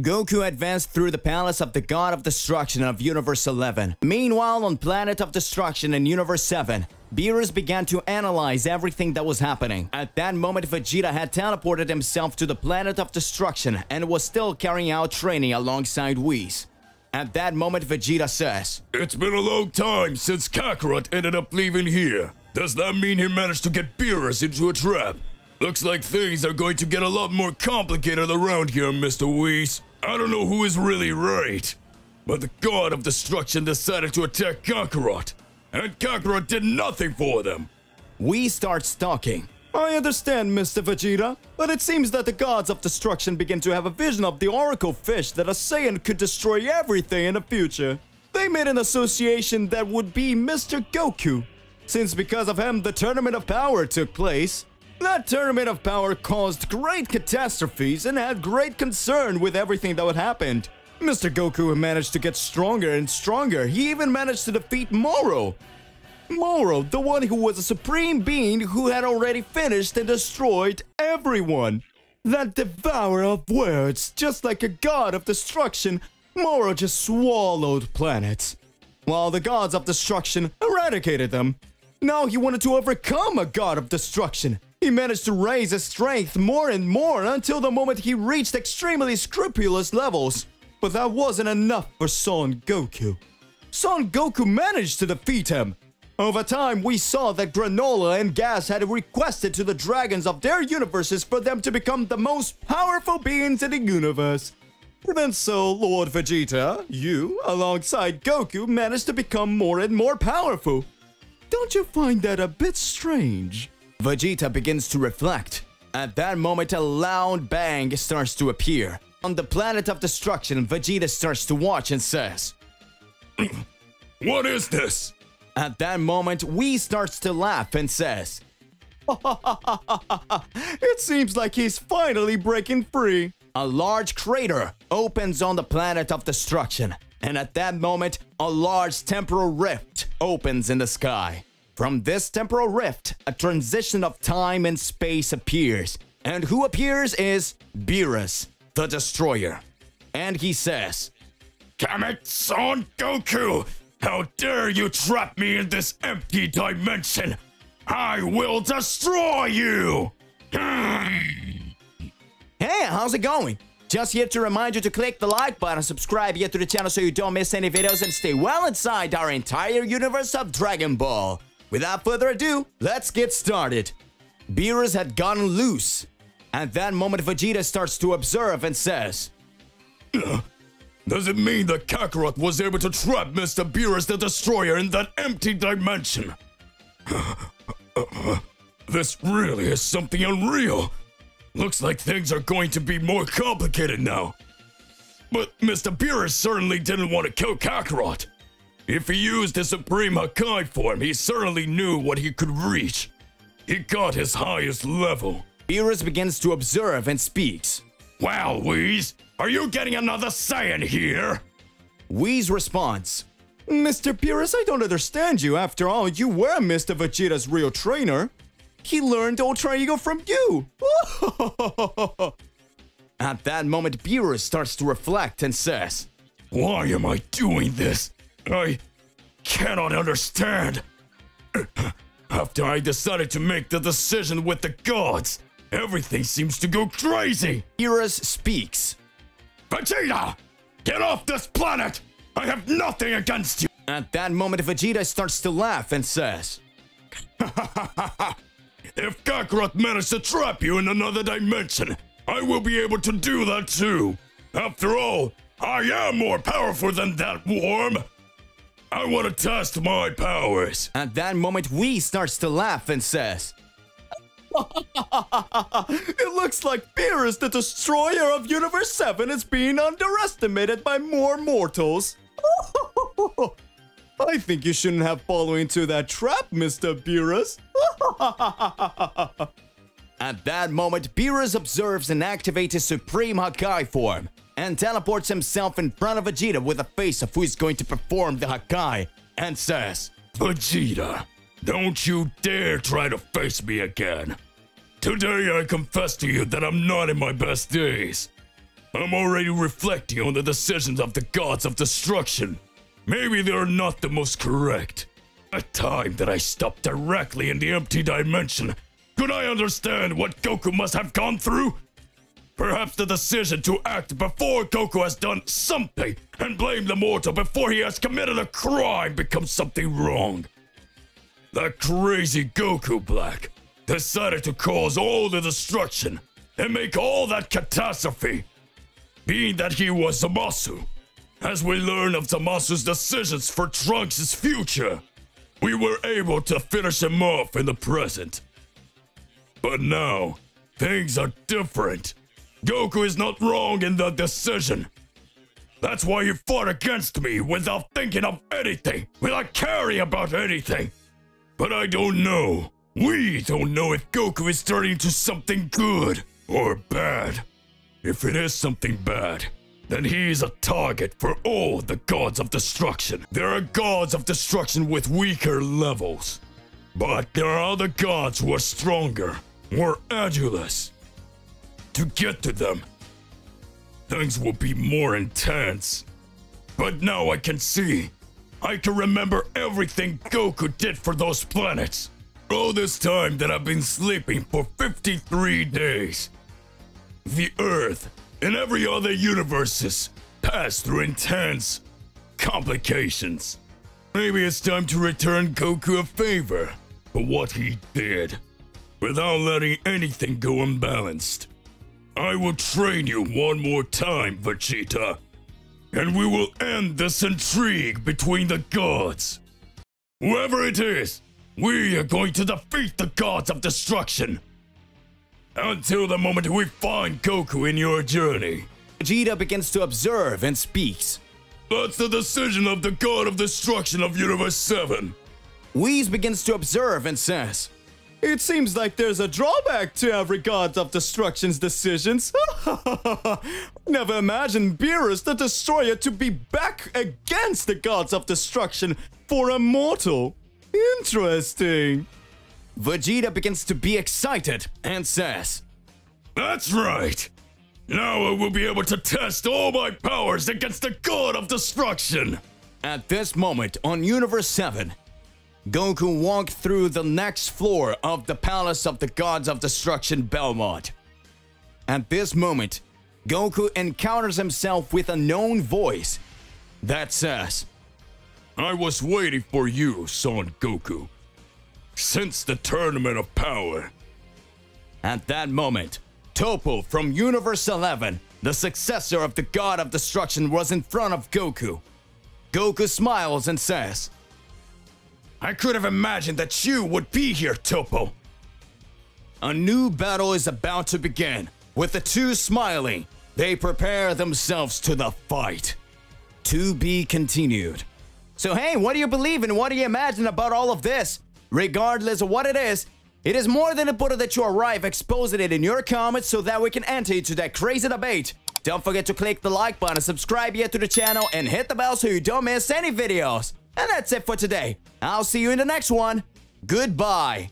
Goku advanced through the palace of the God of Destruction of Universe 11. Meanwhile, on Planet of Destruction in Universe 7, Beerus began to analyze everything that was happening. At that moment, Vegeta had teleported himself to the Planet of Destruction and was still carrying out training alongside Whis. At that moment, Vegeta says, It's been a long time since Kakarot ended up leaving here. Does that mean he managed to get Beerus into a trap? Looks like things are going to get a lot more complicated around here, Mr. Whis. I don't know who is really right, but the God of Destruction decided to attack Kakarot, and Kakarot did nothing for them. We start talking. I understand, Mr. Vegeta, but it seems that the gods of destruction begin to have a vision of the Oracle Fish that a Saiyan could destroy everything in the future. They made an association that would be Mr. Goku, since because of him the Tournament of Power took place. That Tournament of Power caused great catastrophes and had great concern with everything that would happen. Mr. Goku managed to get stronger and stronger. He even managed to defeat Moro. Moro, the one who was a supreme being who had already finished and destroyed everyone. That devourer of words, just like a god of destruction, Moro just swallowed planets. While the gods of destruction eradicated them. Now he wanted to overcome a god of destruction. He managed to raise his strength more and more until the moment he reached extremely scrupulous levels. But that wasn't enough for Son Goku. Son Goku managed to defeat him. Over time, we saw that Granola and Gas had requested to the dragons of their universes for them to become the most powerful beings in the universe. Even so, Lord Vegeta, you, alongside Goku, managed to become more and more powerful. Don't you find that a bit strange? Vegeta begins to reflect. At that moment, a loud bang starts to appear. On the planet of destruction, Vegeta starts to watch and says, What is this? At that moment, Whis starts to laugh and says, It seems like he's finally breaking free. A large crater opens on the planet of destruction, and at that moment, a large temporal rift opens in the sky. From this temporal rift, a transition of time and space appears, and who appears is Beerus, the Destroyer. And he says, Damn it, Son Goku! How dare you trap me in this empty dimension! I will destroy you! Hmm. Hey, how's it going? Just here to remind you to click the like button, subscribe here to the channel so you don't miss any videos and stay well inside our entire universe of Dragon Ball. Without further ado, let's get started. Beerus had gotten loose. At that moment, Vegeta starts to observe and says, Does it mean that Kakarot was able to trap Mr. Beerus the Destroyer in that empty dimension? this really is something unreal. Looks like things are going to be more complicated now. But Mr. Beerus certainly didn't want to kill Kakarot. If he used his Supreme Hakai form, he certainly knew what he could reach. He got his highest level. Beerus begins to observe and speaks. Wow, Whis, are you getting another Saiyan here? Whis responds, Mr. Beerus, I don't understand you. After all, you were Mr. Vegeta's real trainer. He learned Ultra Ego from you. At that moment, Beerus starts to reflect and says, Why am I doing this? I cannot understand. After I decided to make the decision with the gods, everything seems to go crazy. Beerus speaks. Vegeta! Get off this planet! I have nothing against you! At that moment, Vegeta starts to laugh and says, If Kakarot managed to trap you in another dimension, I will be able to do that too. After all, I am more powerful than that worm. I want to test my powers. At that moment, Whis starts to laugh and says, It looks like Beerus, the destroyer of Universe 7, is being underestimated by more mortals. I think you shouldn't have fallen into that trap, Mr. Beerus. At that moment, Beerus observes and activates his Supreme Hakai form and teleports himself in front of Vegeta with a face of who is going to perform the Hakai and says, Vegeta, don't you dare try to face me again. Today I confess to you that I'm not in my best days. I'm already reflecting on the decisions of the gods of destruction. Maybe they're not the most correct. A time that I stopped directly in the empty dimension, could I understand what Goku must have gone through? Perhaps the decision to act before Goku has done something and blame the mortal before he has committed a crime becomes something wrong. That crazy Goku Black decided to cause all the destruction and make all that catastrophe. Being that he was Zamasu, as we learn of Zamasu's decisions for Trunks' future, we were able to finish him off in the present. But now, things are different. Goku is not wrong in the decision. That's why he fought against me without thinking of anything, without caring about anything. But I don't know. We don't know if Goku is turning to something good or bad. If it is something bad, then he is a target for all the gods of destruction. There are gods of destruction with weaker levels. But there are other gods who are stronger, more adulous. To get to them, things will be more intense. But now I can see. I can remember everything Goku did for those planets. All this time that I've been sleeping for 53 days. The Earth and every other universes pass through intense complications. Maybe it's time to return Goku a favor for what he did, without letting anything go unbalanced. I will train you one more time, Vegeta, and we will end this intrigue between the gods. Whoever it is, we are going to defeat the gods of destruction. Until the moment we find Goku in your journey. Vegeta begins to observe and speaks. That's the decision of the God of Destruction of Universe 7. Whis begins to observe and says, It seems like there's a drawback to every God of Destruction's decisions. Never imagined Beerus the Destroyer to be back against the Gods of Destruction for a mortal. Interesting. Vegeta begins to be excited and says, That's right. Now I will be able to test all my powers against the God of Destruction. At this moment on Universe 7, Goku walked through the next floor of the Palace of the Gods of Destruction Belmod. At this moment, Goku encounters himself with a known voice that says, I was waiting for you, Son Goku. Since the Tournament of Power. At that moment, Toppo from Universe 11, the successor of the God of Destruction, was in front of Goku. Goku smiles and says, I could have imagined that you would be here, Toppo. A new battle is about to begin. With the two smiling, they prepare themselves to the fight. To be continued. So hey, what do you believe and what do you imagine about all of this? Regardless of what it is, it is more than important that you arrive exposing it in your comments so that we can enter into that crazy debate. Don't forget to click the like button, subscribe here to the channel, and hit the bell so you don't miss any videos. And that's it for today. I'll see you in the next one. Goodbye.